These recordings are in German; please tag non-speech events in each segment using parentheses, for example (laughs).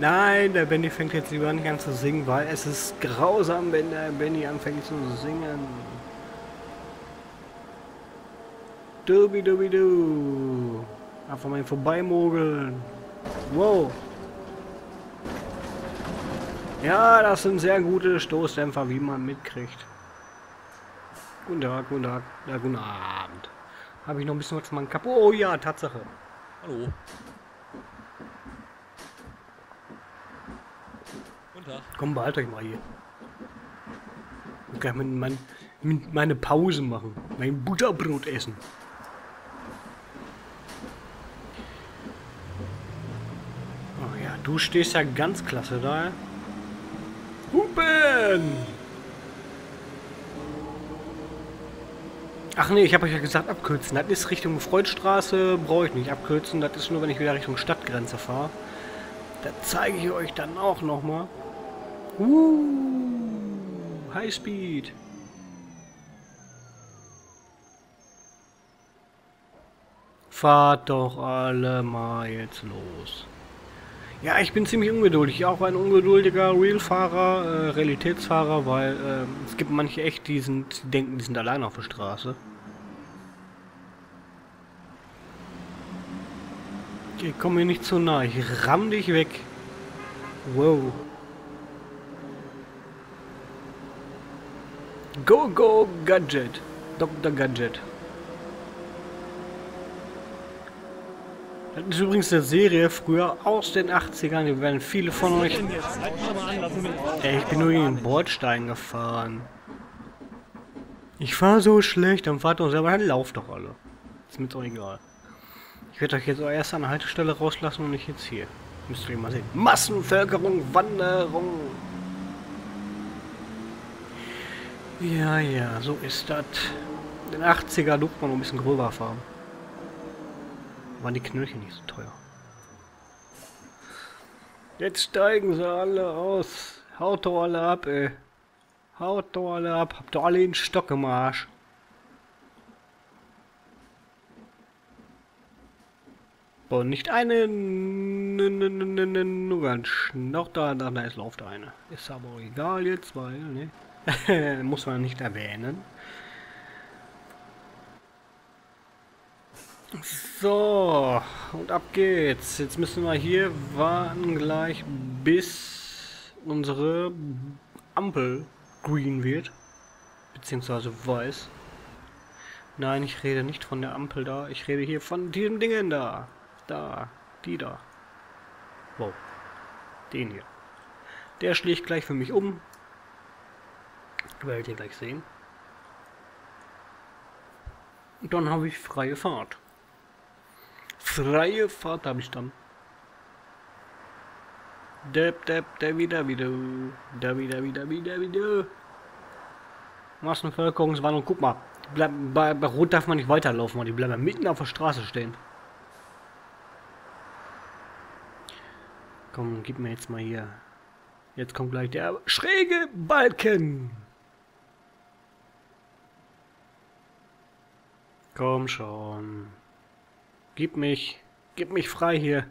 Nein, der Benny fängt jetzt lieber nicht an zu singen, weil es ist grausam, wenn der Benny anfängt zu singen. Dubi dubi du. Einfach mal vorbeimogeln. Wow. Ja, das sind sehr gute Stoßdämpfer, wie man mitkriegt. Guten Tag, guten Tag, ja, guten Abend. Habe ich noch ein bisschen was von meinem Kap... Oh ja, Tatsache. Hallo. Guten Tag. Komm, behalt euch mal hier. Ich kann mein, mein, mein, meine Pause machen. Mein Butterbrot essen. Oh ja, du stehst ja ganz klasse da. Hupen! Ach nee, ich habe euch ja gesagt abkürzen. Das ist Richtung Freudstraße, brauche ich nicht abkürzen. Das ist nur, wenn ich wieder Richtung Stadtgrenze fahre. Das zeige ich euch dann auch nochmal. Uh, Highspeed. Fahrt doch alle mal jetzt los. Ja, ich bin ziemlich ungeduldig. Auch ein ungeduldiger Realfahrer, äh, Realitätsfahrer, weil äh, es gibt manche echt, die sind, die denken, die sind allein auf der Straße. Ich komme mir nicht zu nah. Ich ramm dich weg. Wow. Go, go, Gadget. Dr. Gadget. Das ist übrigens eine Serie früher aus den 80ern. Die werden viele von euch. Ey, ich bin nur gegen den Bordstein gefahren. Ich fahre so schlecht, dann fahrt doch selber, dann lauft doch alle. Ist mir doch egal. Ich werde euch jetzt auch erst an der Haltestelle rauslassen und nicht jetzt hier. Müsst ihr mal sehen. Massenvölkerung, Wanderung. Ja, ja, so ist das. In den 80er durfte man noch ein bisschen gröber fahren. Waren die Knöllchen nicht so teuer. Jetzt steigen sie alle aus. Haut doch alle ab, ey. Haut doch alle ab. Habt doch alle den Stock im Arsch. Und nicht eine nur ganz noch da, da, da ist läuft eine. Ist aber egal jetzt, weil, ne? (laughs) Muss man nicht erwähnen. So, und ab geht's. Jetzt müssen wir hier warten gleich, bis unsere Ampel green wird. Beziehungsweise weiß. Nein, ich rede nicht von der Ampel da. Ich rede hier von diesen Dingen da. Da. Die da. Wow. Den hier. Der schlägt gleich für mich um. Werdet ihr gleich sehen. Und dann habe ich freie Fahrt. Freie Fahrt habe ich dann. Dep, dep, da wieder, wieder. Da wieder, wieder, wieder, wieder. Massenbevölkerungswarnung, guck mal. Bleib, bei, bei Rot darf man nicht weiterlaufen, weil die bleiben mitten auf der Straße stehen. Komm, gib mir jetzt mal hier. Jetzt kommt gleich der schräge Balken. Komm schon. Gib mich. Gib mich frei hier.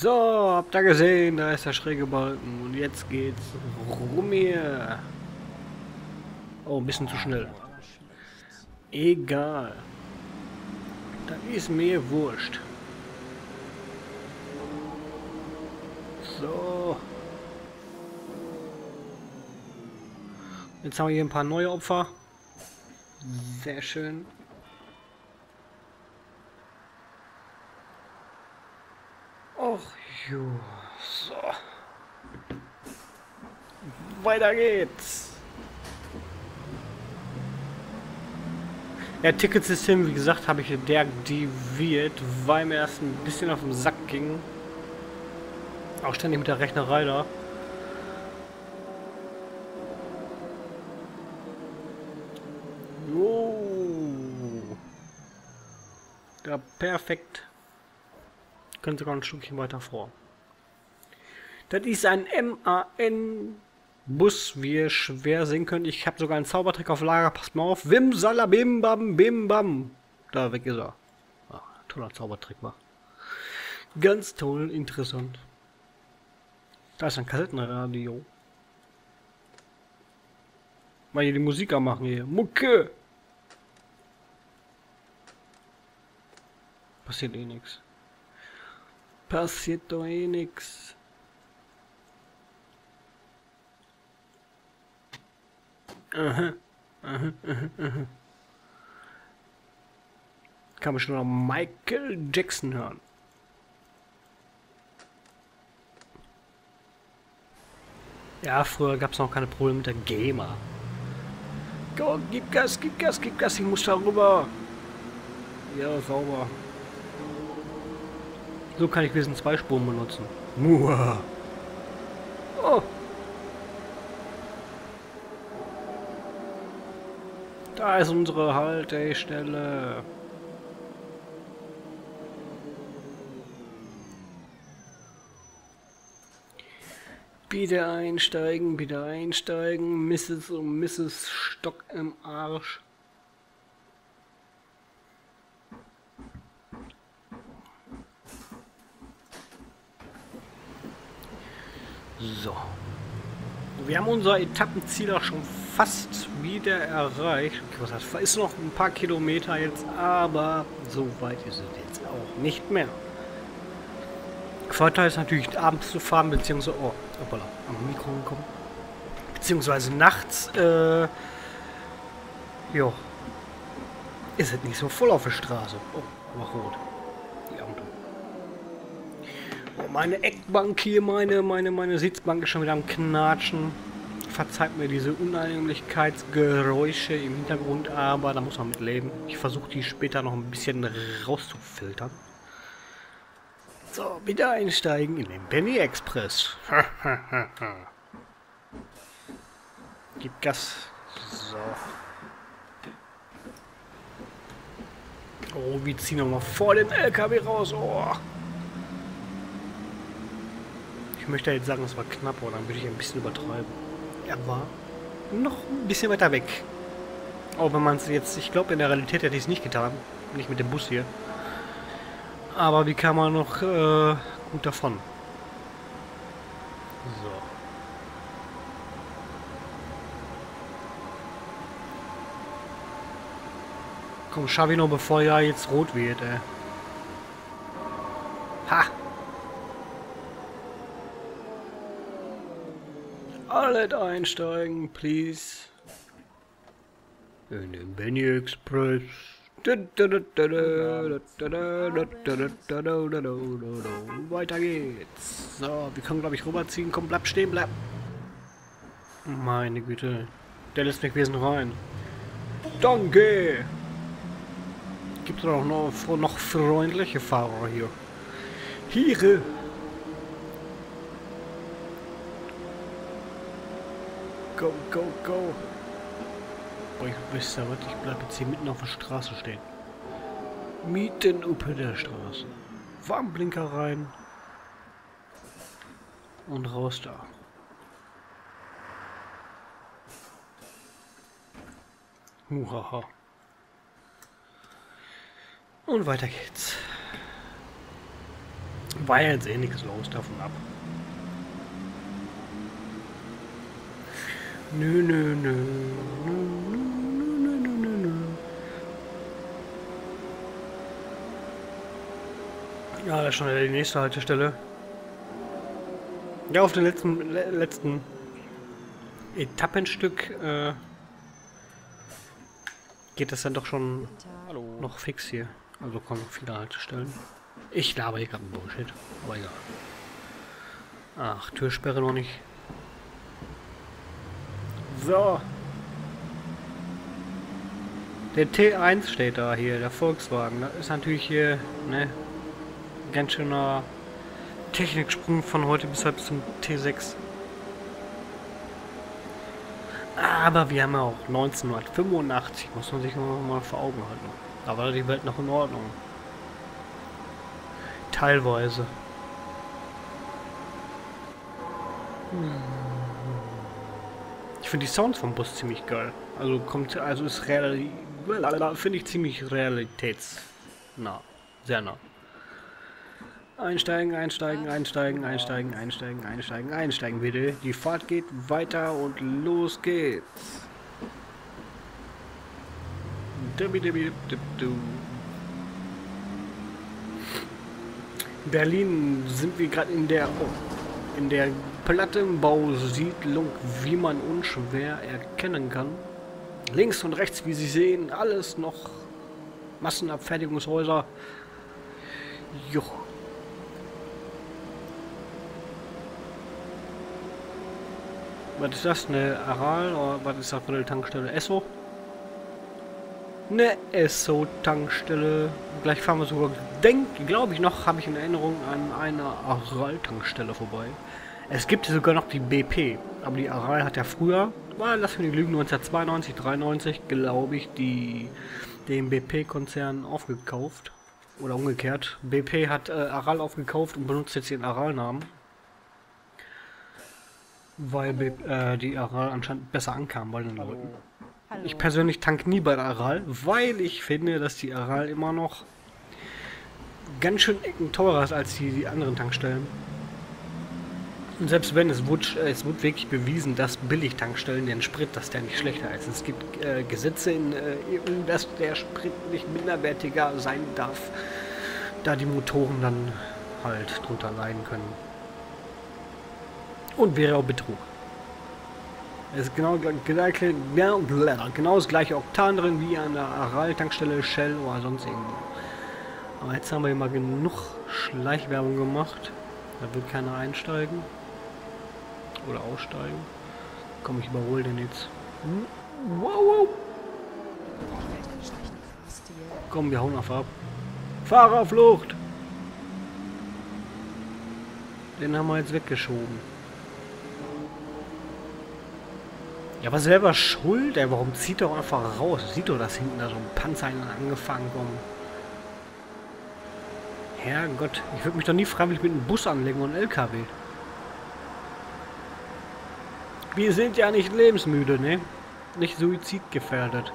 So, habt ihr gesehen? Da ist der schräge Balken. Und jetzt geht's rum hier. Oh, ein bisschen zu schnell. Egal. Das ist mir wurscht. So. Jetzt haben wir hier ein paar neue Opfer. Sehr schön. Och, jo. So. Weiter geht's. Ja, Ticketsystem, wie gesagt, habe ich deaktiviert, weil mir das ein bisschen auf den Sack ging. Auch ständig mit der Rechnerei da. Ja, perfekt. Können sogar ein Stückchen weiter vor. Das ist ein MAN-Bus, wie ihr schwer sehen könnt. Ich habe sogar einen Zaubertrick auf Lager. Passt mal auf. Wim, Salabim, Bam, Bim, Bam. Da weg ist er. Ah, toller Zaubertrick war. Ganz toll, interessant. Da ist ein Kassettenradio. Mal hier die Musik machen hier. Mucke! Passiert eh nichts. Passiert doch eh nichts. Aha. Aha, aha, aha. Kann man schon noch Michael Jackson hören. Ja, früher gab es noch keine Probleme mit der Gamer. Go, gib Gas, gib Gas, gib Gas, ich muss da rüber. Ja, sauber. So kann ich Wesen zwei Spuren benutzen. Muah. Oh. Da ist unsere Haltestelle. Bitte einsteigen, bitte einsteigen. Mrs. und Mrs. Stock im Arsch. So. Wir haben unser Etappenziel auch schon fast wieder erreicht. Okay, was ist noch ein paar Kilometer jetzt, aber so weit ist es jetzt auch nicht mehr. Vorteil ist natürlich abends zu fahren, beziehungsweise, oh, hoppala, am Mikro gekommen. Beziehungsweise nachts, äh, jo, ist es nicht so voll auf der Straße. Oh, aber rot. Meine Eckbank hier, meine, meine, meine Sitzbank ist schon wieder am Knatschen. Verzeiht mir diese Uneinigkeitsgeräusche im Hintergrund, aber da muss man mit leben. Ich versuche die später noch ein bisschen rauszufiltern. So, bitte einsteigen in den Penny Express. (laughs) Gib Gas. So. Oh, wir ziehen nochmal vor den LKW raus. Oh. Ich möchte jetzt sagen, es war knapp, oder dann würde ich ein bisschen übertreiben. Er war noch ein bisschen weiter weg. Auch wenn man es jetzt, ich glaube, in der Realität hätte ich es nicht getan. Nicht mit dem Bus hier. Aber wie kann man noch äh, gut davon? So. Komm, noch, bevor ja jetzt rot wird, ey. Alle einsteigen, please. In den Benny Express. Weiter geht's. So, wir können, glaube ich, rüberziehen. Komm, bleib stehen, bleib. Meine Güte. Der lässt mich wesen rein. Danke. Gibt es auch noch, noch freundliche Fahrer hier. Hier. Go, go, go. Boah, ich ihr was, ich bleibe jetzt hier mitten auf der Straße stehen. Mitten über der Straße. Warnblinker rein. Und raus da. Huhaha. Und weiter geht's. War ja jetzt eh nichts los davon ab. Nö, nö, nö, nö. Ja, das ist schon die nächste Haltestelle. Ja, auf dem letzten, letzten Etappenstück äh, geht das dann doch schon Hallo. noch fix hier. Also kommen noch viele Haltestellen. Ich laber hier gerade ein Bullshit, aber egal. Ach, Türsperre noch nicht. So. Der T1 steht da hier, der Volkswagen. Das ist natürlich hier, ne, ganz schöner Techniksprung von heute bis halt zum T6. Aber wir haben ja auch 1985, muss man sich mal vor Augen halten. Da war die Welt noch in Ordnung. Teilweise. Ich finde die Sounds vom Bus ziemlich geil. Also kommt, also ist real, finde ich ziemlich realitätsnah, sehr nah. Einsteigen, einsteigen, einsteigen, einsteigen, einsteigen, einsteigen, einsteigen bitte. Die Fahrt geht weiter und los geht's. Berlin sind wir gerade in der oh, in der Plattenbausiedlung, wie man unschwer erkennen kann. Links und rechts, wie Sie sehen, alles noch Massenabfertigungshäuser. Jo. Was ist das? Eine Aral oder was ist das für eine Tankstelle? Esso? Eine Esso-Tankstelle. Gleich fahren wir sogar, denke, glaube ich noch, habe ich in Erinnerung an eine Aral-Tankstelle vorbei. Es gibt sogar noch die BP, aber die Aral hat ja früher, well, lass mich nicht lügen, 1992, 93, glaube ich, die, den BP-Konzern aufgekauft. Oder umgekehrt. BP hat äh, Aral aufgekauft und benutzt jetzt den Aral-Namen. Weil äh, die Aral anscheinend besser ankam bei den Leuten. Hallo. Ich persönlich tank nie bei der Aral, weil ich finde, dass die Aral immer noch ganz schön teurer ist als die, die anderen Tankstellen. Und selbst wenn, es wird, es wird wirklich bewiesen, dass Billigtankstellen den Sprit, dass der nicht schlechter ist. Es gibt äh, Gesetze in äh, EU, dass der Sprit nicht minderwertiger sein darf, da die Motoren dann halt drunter leiden können. Und wäre auch Betrug. Es ist genau, genau, genau das gleiche Oktan drin wie an der Aral-Tankstelle, Shell oder sonst irgendwo. Aber jetzt haben wir mal genug Schleichwerbung gemacht. Da wird keiner einsteigen. Oder aussteigen. Komm, ich überhole den jetzt. Wow, wow. Komm, wir hauen auf ab. Fahrerflucht! Den haben wir jetzt weggeschoben. Ja, aber selber schuld, ey. Warum zieht doch einfach raus? Sieht doch, dass hinten da so ein Panzer angefangen kommt. Herrgott, ich würde mich doch nie freiwillig mit einem Bus anlegen und einem LKW. Wir sind ja nicht lebensmüde, ne? Nicht suizidgefährdet.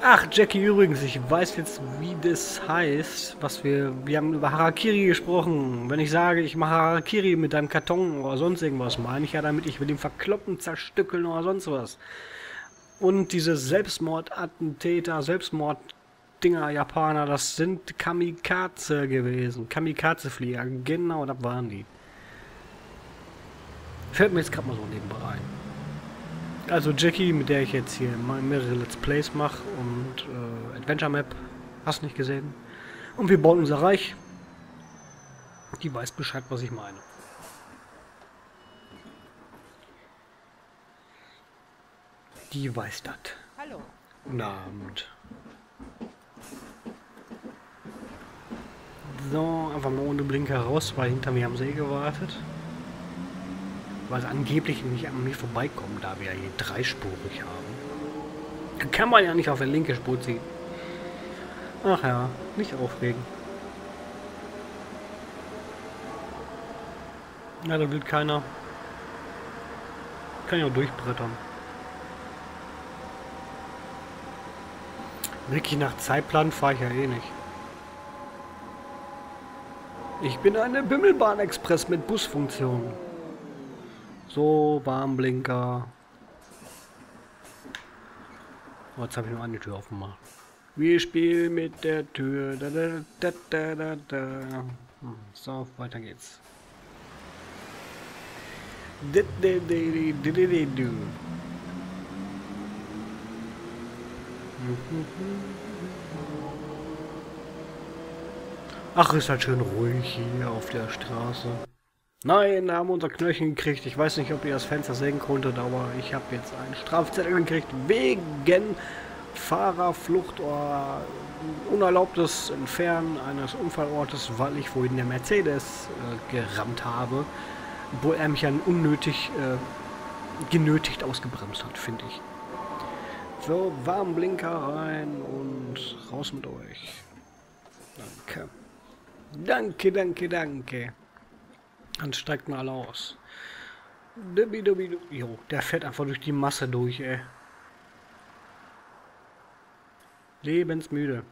Ach, Jackie, übrigens, ich weiß jetzt, wie das heißt, was wir... Wir haben über Harakiri gesprochen. Wenn ich sage, ich mache Harakiri mit deinem Karton oder sonst irgendwas, meine ich ja damit, ich will ihn verkloppen, zerstückeln oder sonst was. Und diese Selbstmordattentäter, Selbstmorddinger, Japaner, das sind Kamikaze gewesen. Kamikaze-Flieger, genau, das waren die. Fällt mir jetzt gerade mal so nebenbei ein. Also Jackie, mit der ich jetzt hier mehrere Let's Plays mache und äh, Adventure Map, hast nicht gesehen. Und wir bauen unser Reich. Die weiß Bescheid, was ich meine. Die weiß das. Hallo. Guten Abend. So, einfach mal ohne Blinker raus, weil hinter mir am See gewartet weil sie angeblich nicht an mir vorbeikommen, da wir hier dreispurig haben. Kann man ja nicht auf der linke Spur ziehen. Ach ja, nicht aufregen. Ja, da will keiner. Kann ja auch durchbrettern. Wirklich nach Zeitplan fahre ich ja eh nicht. Ich bin eine Bimmelbahn-Express mit Busfunktion. So, Warnblinker. Oh, jetzt habe ich nur eine Tür aufgemacht. Wir spielen mit der Tür. Da, da, da. Hm, so, weiter geht's. Ach, ist halt schön ruhig hier auf der Straße. Nein, haben unser Knöchel gekriegt. Ich weiß nicht, ob ihr das Fenster sehen konntet, aber ich habe jetzt einen Strafzettel gekriegt wegen Fahrerflucht oder unerlaubtes Entfernen eines Unfallortes, weil ich vorhin der Mercedes äh, gerammt habe, wo er mich dann unnötig äh, genötigt ausgebremst hat, finde ich. So, Warnblinker rein und raus mit euch. Danke. Danke, danke, danke. Dann steigt mal alle aus. Jo, der fährt einfach durch die Masse durch, ey. Lebensmüde.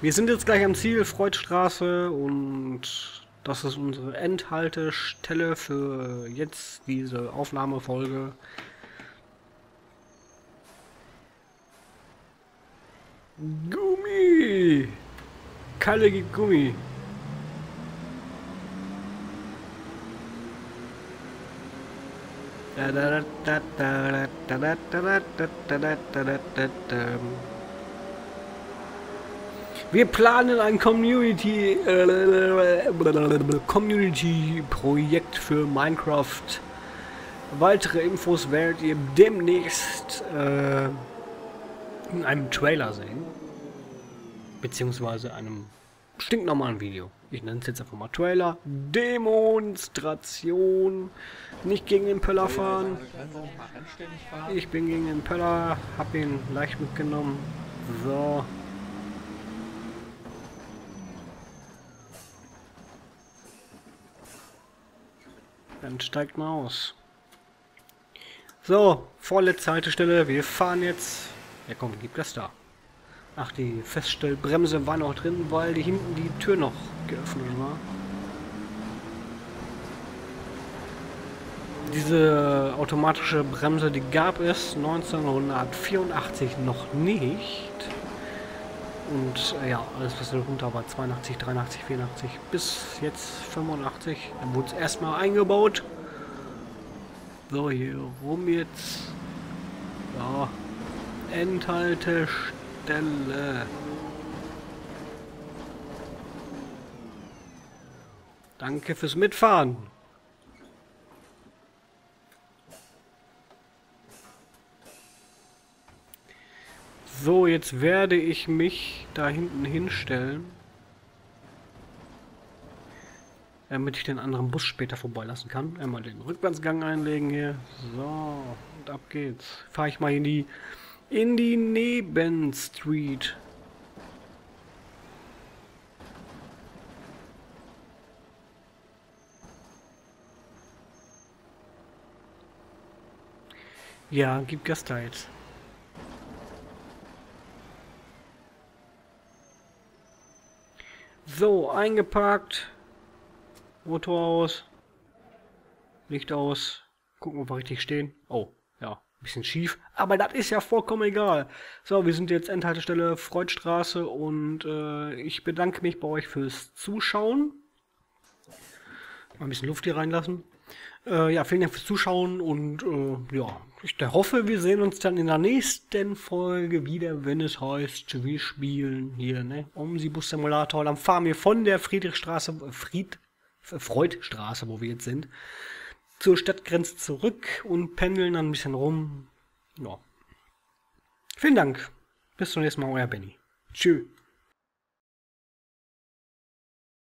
Wir sind jetzt gleich am Ziel, Freudstraße, und das ist unsere Endhaltestelle für jetzt diese Aufnahmefolge. Gummi! Kalle gibt Gummi. Wir planen ein Community äh, Community Projekt für Minecraft. Weitere Infos werdet ihr demnächst äh, in einem Trailer sehen. Beziehungsweise einem stinknormalen Video. Ich nenne es jetzt einfach mal Trailer. Demonstration. Nicht gegen den Pöller fahren. Ich bin gegen den Pöller. Hab ihn leicht mitgenommen. So. Dann steigt mal aus. So, vorletzte Haltestelle. Wir fahren jetzt. Ja komm, gib das da. Ach, die Feststellbremse war noch drin, weil die hinten die Tür noch geöffnet war. Diese automatische Bremse, die gab es 1984 noch nicht. Und äh, ja, alles was darunter war, 82, 83, 84 bis jetzt 85. Dann wurde es erstmal eingebaut. So, hier rum jetzt. Ja, Endhaltestelle. Stelle. Danke fürs Mitfahren. So, jetzt werde ich mich da hinten hinstellen. Damit ich den anderen Bus später vorbeilassen kann. Einmal den Rückwärtsgang einlegen hier. So, und ab geht's. Fahre ich mal in die in die Nebenstreet. Ja, gib Gas da jetzt. So, eingeparkt. Motor aus. Licht aus. Gucken, ob wir richtig stehen. Oh, bisschen schief, aber das ist ja vollkommen egal. So, wir sind jetzt Endhaltestelle Freudstraße und äh, ich bedanke mich bei euch fürs Zuschauen. Mal ein bisschen Luft hier reinlassen. Äh, ja, vielen Dank fürs Zuschauen und äh, ja, ich hoffe, wir sehen uns dann in der nächsten Folge wieder, wenn es heißt, wir spielen hier, ne, Omnibus Simulator. Dann fahren wir von der Friedrichstraße, Fried, Freudstraße, wo wir jetzt sind, zur Stadtgrenze zurück und pendeln dann ein bisschen rum. Ja. Vielen Dank. Bis zum nächsten Mal, euer Benny. Tschüss.